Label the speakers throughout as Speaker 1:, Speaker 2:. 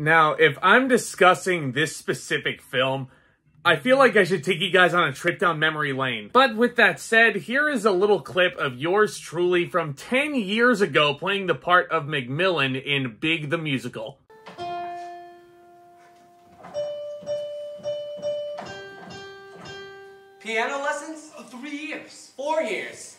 Speaker 1: Now, if I'm discussing this specific film, I feel like I should take you guys on a trip down memory lane. But with that said, here is a little clip of yours truly from 10 years ago playing the part of McMillan in Big the Musical.
Speaker 2: Piano lessons?
Speaker 3: Three years.
Speaker 2: Four years.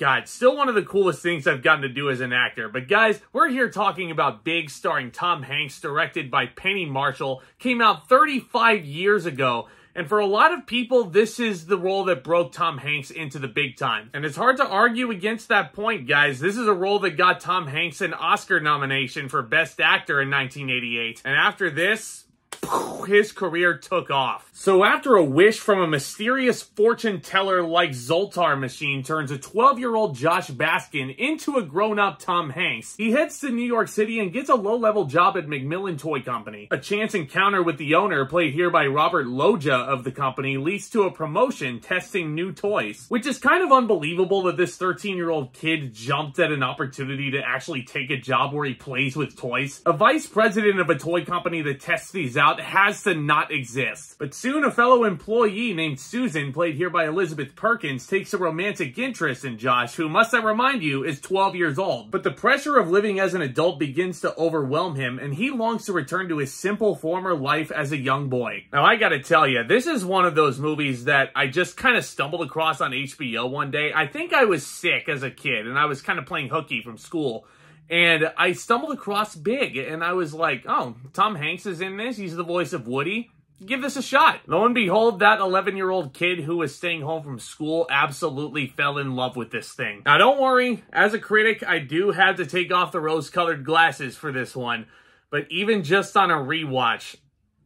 Speaker 1: God, still one of the coolest things I've gotten to do as an actor. But guys, we're here talking about Big starring Tom Hanks, directed by Penny Marshall, came out 35 years ago. And for a lot of people, this is the role that broke Tom Hanks into the big time. And it's hard to argue against that point, guys. This is a role that got Tom Hanks an Oscar nomination for Best Actor in 1988. And after this, his career took off. So after a wish from a mysterious fortune teller like Zoltar machine turns a 12-year-old Josh Baskin into a grown-up Tom Hanks, he heads to New York City and gets a low-level job at McMillan Toy Company. A chance encounter with the owner, played here by Robert Loggia of the company, leads to a promotion testing new toys, which is kind of unbelievable that this 13-year-old kid jumped at an opportunity to actually take a job where he plays with toys. A vice president of a toy company that tests these out has to not exist. But soon a fellow employee named Susan, played here by Elizabeth Perkins, takes a romantic interest in Josh, who, must I remind you, is 12 years old. But the pressure of living as an adult begins to overwhelm him, and he longs to return to his simple former life as a young boy. Now, I gotta tell you, this is one of those movies that I just kind of stumbled across on HBO one day. I think I was sick as a kid, and I was kind of playing hooky from school. And I stumbled across Big, and I was like, oh, Tom Hanks is in this. He's the voice of Woody. Give this a shot. Lo and behold, that 11 year old kid who was staying home from school absolutely fell in love with this thing. Now, don't worry, as a critic, I do have to take off the rose colored glasses for this one. But even just on a rewatch,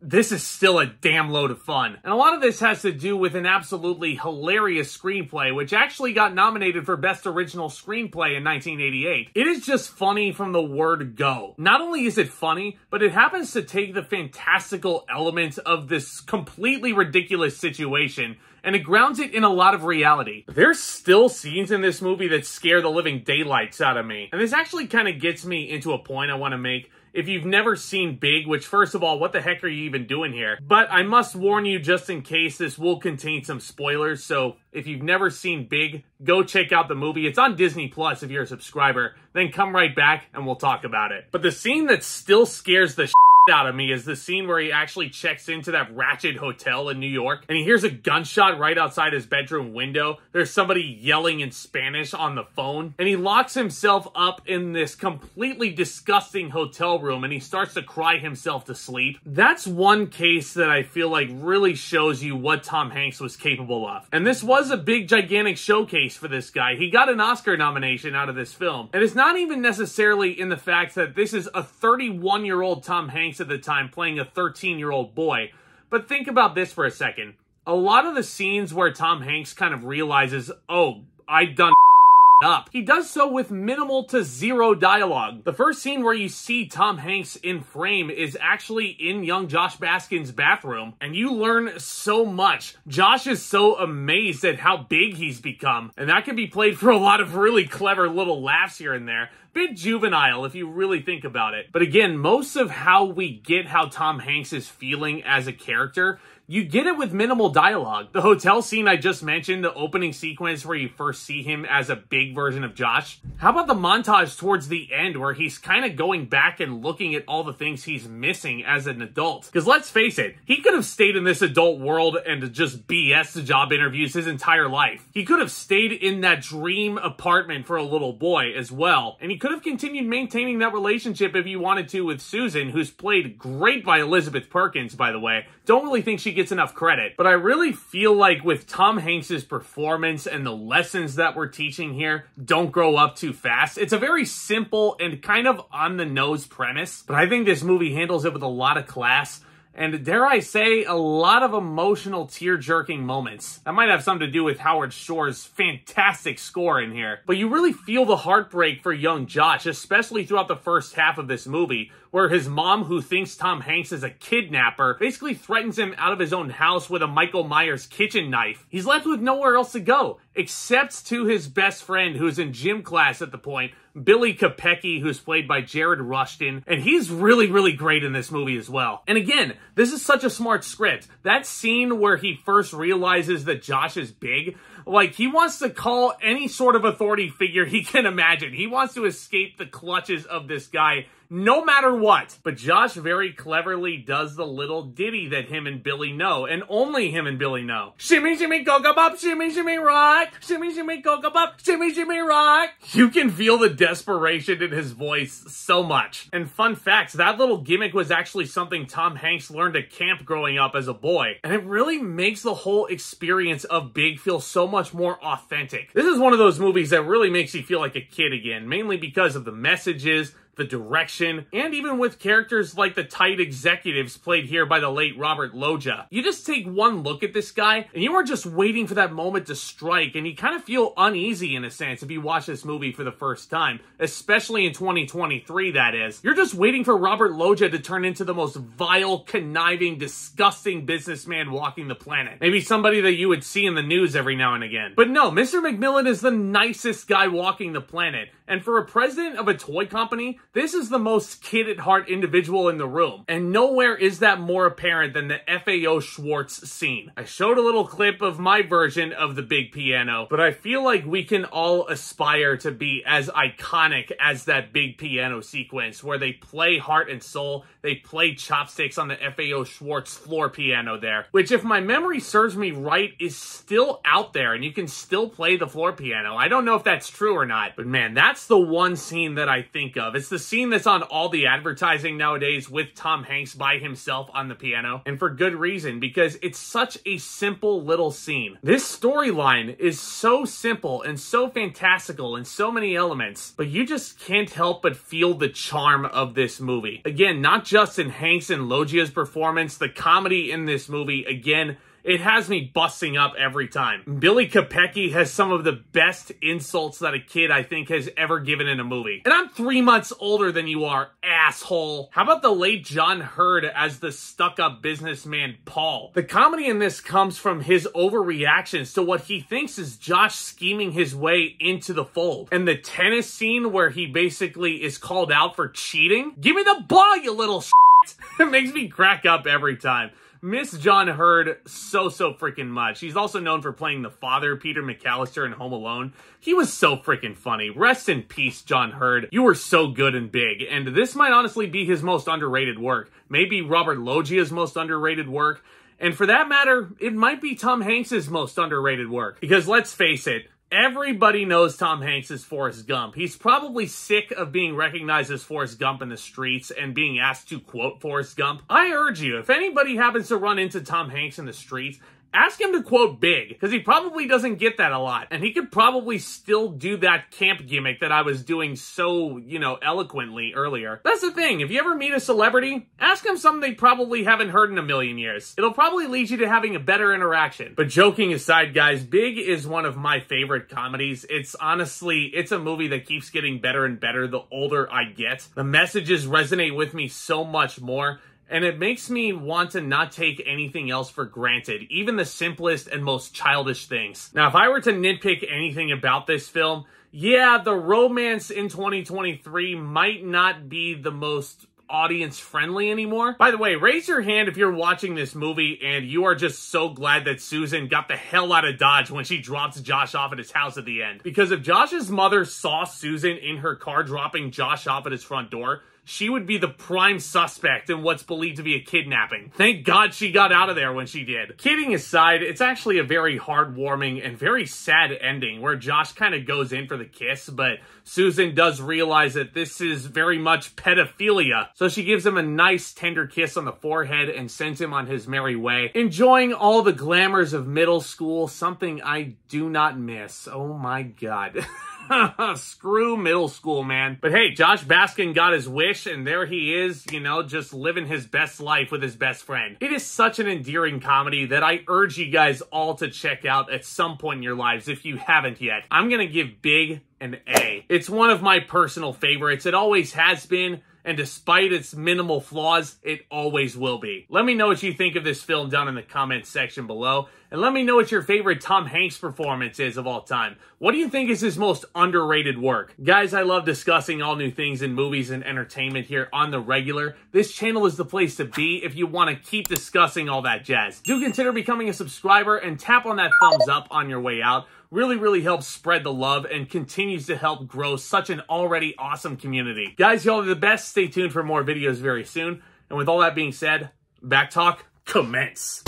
Speaker 1: this is still a damn load of fun. And a lot of this has to do with an absolutely hilarious screenplay, which actually got nominated for Best Original Screenplay in 1988. It is just funny from the word go. Not only is it funny, but it happens to take the fantastical elements of this completely ridiculous situation and it grounds it in a lot of reality. There's still scenes in this movie that scare the living daylights out of me. And this actually kind of gets me into a point I want to make if you've never seen Big, which first of all, what the heck are you even doing here? But I must warn you just in case this will contain some spoilers, so if you've never seen Big, go check out the movie. It's on Disney Plus if you're a subscriber. Then come right back and we'll talk about it. But the scene that still scares the out of me is the scene where he actually checks into that ratchet hotel in New York and he hears a gunshot right outside his bedroom window. There's somebody yelling in Spanish on the phone and he locks himself up in this completely disgusting hotel room and he starts to cry himself to sleep. That's one case that I feel like really shows you what Tom Hanks was capable of. And this was a big gigantic showcase for this guy. He got an Oscar nomination out of this film. And it's not even necessarily in the fact that this is a 31 year old Tom Hanks Hanks at the time playing a 13 year old boy. But think about this for a second. A lot of the scenes where Tom Hanks kind of realizes, oh, I done up. He does so with minimal to zero dialogue. The first scene where you see Tom Hanks in frame is actually in young Josh Baskin's bathroom, and you learn so much. Josh is so amazed at how big he's become, and that can be played for a lot of really clever little laughs here and there. Bit juvenile if you really think about it. But again, most of how we get how Tom Hanks is feeling as a character you get it with minimal dialogue. The hotel scene I just mentioned, the opening sequence where you first see him as a big version of Josh. How about the montage towards the end where he's kind of going back and looking at all the things he's missing as an adult? Because let's face it, he could have stayed in this adult world and just BS the job interviews his entire life. He could have stayed in that dream apartment for a little boy as well. And he could have continued maintaining that relationship if he wanted to with Susan, who's played great by Elizabeth Perkins, by the way. Don't really think she gets enough credit. But I really feel like with Tom Hanks's performance and the lessons that we're teaching here, don't grow up too fast. It's a very simple and kind of on the nose premise, but I think this movie handles it with a lot of class and dare I say, a lot of emotional tear-jerking moments. That might have something to do with Howard Shore's fantastic score in here. But you really feel the heartbreak for young Josh, especially throughout the first half of this movie, where his mom, who thinks Tom Hanks is a kidnapper, basically threatens him out of his own house with a Michael Myers kitchen knife. He's left with nowhere else to go, except to his best friend, who's in gym class at the point, Billy Kopecki, who's played by Jared Rushton, and he's really, really great in this movie as well. And again, this is such a smart script. That scene where he first realizes that Josh is big, like, he wants to call any sort of authority figure he can imagine. He wants to escape the clutches of this guy no matter what. But Josh very cleverly does the little ditty that him and Billy know, and only him and Billy know. Shimmy, shimmy, go-go bop, shimmy, shimmy, rock. Shimmy, shimmy, go-go bop, shimmy, shimmy, rock. You can feel the desperation in his voice so much. And fun facts, that little gimmick was actually something Tom Hanks learned at camp growing up as a boy. And it really makes the whole experience of Big feel so much more authentic. This is one of those movies that really makes you feel like a kid again, mainly because of the messages, the direction, and even with characters like the tight executives played here by the late Robert Loggia. You just take one look at this guy, and you are just waiting for that moment to strike, and you kind of feel uneasy in a sense if you watch this movie for the first time, especially in 2023, that is. You're just waiting for Robert Loggia to turn into the most vile, conniving, disgusting businessman walking the planet. Maybe somebody that you would see in the news every now and again. But no, Mr. McMillan is the nicest guy walking the planet, and for a president of a toy company, this is the most kid at heart individual in the room. And nowhere is that more apparent than the FAO Schwarz scene. I showed a little clip of my version of the big piano, but I feel like we can all aspire to be as iconic as that big piano sequence where they play heart and soul, they play chopsticks on the FAO Schwarz floor piano there, which if my memory serves me right is still out there and you can still play the floor piano. I don't know if that's true or not, but man, that's the one scene that I think of. It's the scene that's on all the advertising nowadays with Tom Hanks by himself on the piano. And for good reason, because it's such a simple little scene. This storyline is so simple and so fantastical in so many elements, but you just can't help but feel the charm of this movie. Again, not just in Hanks and Loggia's performance, the comedy in this movie, again, it has me busting up every time. Billy Kopecki has some of the best insults that a kid I think has ever given in a movie. And I'm three months older than you are, asshole. How about the late John Heard as the stuck-up businessman Paul? The comedy in this comes from his overreactions to what he thinks is Josh scheming his way into the fold. And the tennis scene where he basically is called out for cheating? Give me the ball, you little it makes me crack up every time miss John Heard so, so freaking much. He's also known for playing the father, Peter McCallister, in Home Alone. He was so freaking funny. Rest in peace, John Heard. You were so good and big, and this might honestly be his most underrated work. Maybe Robert Loggia's most underrated work. And for that matter, it might be Tom Hanks's most underrated work. Because let's face it, Everybody knows Tom Hanks is Forrest Gump. He's probably sick of being recognized as Forrest Gump in the streets and being asked to quote Forrest Gump. I urge you, if anybody happens to run into Tom Hanks in the streets, Ask him to quote big, because he probably doesn't get that a lot. And he could probably still do that camp gimmick that I was doing so, you know, eloquently earlier. That's the thing, if you ever meet a celebrity, ask them something they probably haven't heard in a million years. It'll probably lead you to having a better interaction. But joking aside, guys, Big is one of my favorite comedies. It's honestly, it's a movie that keeps getting better and better the older I get. The messages resonate with me so much more and it makes me want to not take anything else for granted, even the simplest and most childish things. Now, if I were to nitpick anything about this film, yeah, the romance in 2023 might not be the most audience friendly anymore. By the way, raise your hand if you're watching this movie and you are just so glad that Susan got the hell out of Dodge when she drops Josh off at his house at the end. Because if Josh's mother saw Susan in her car dropping Josh off at his front door, she would be the prime suspect in what's believed to be a kidnapping. Thank God she got out of there when she did. Kidding aside, it's actually a very heartwarming and very sad ending where Josh kind of goes in for the kiss, but Susan does realize that this is very much pedophilia. So she gives him a nice tender kiss on the forehead and sends him on his merry way, enjoying all the glamours of middle school, something I do not miss. Oh my God. Screw middle school, man. But hey, Josh Baskin got his wish, and there he is, you know, just living his best life with his best friend. It is such an endearing comedy that I urge you guys all to check out at some point in your lives if you haven't yet. I'm gonna give Big an A. It's one of my personal favorites. It always has been and despite its minimal flaws, it always will be. Let me know what you think of this film down in the comments section below, and let me know what your favorite Tom Hanks performance is of all time. What do you think is his most underrated work? Guys, I love discussing all new things in movies and entertainment here on the regular. This channel is the place to be if you want to keep discussing all that jazz. Do consider becoming a subscriber and tap on that thumbs up on your way out really, really helps spread the love and continues to help grow such an already awesome community. Guys, y'all are the best. Stay tuned for more videos very soon. And with all that being said, back talk commence.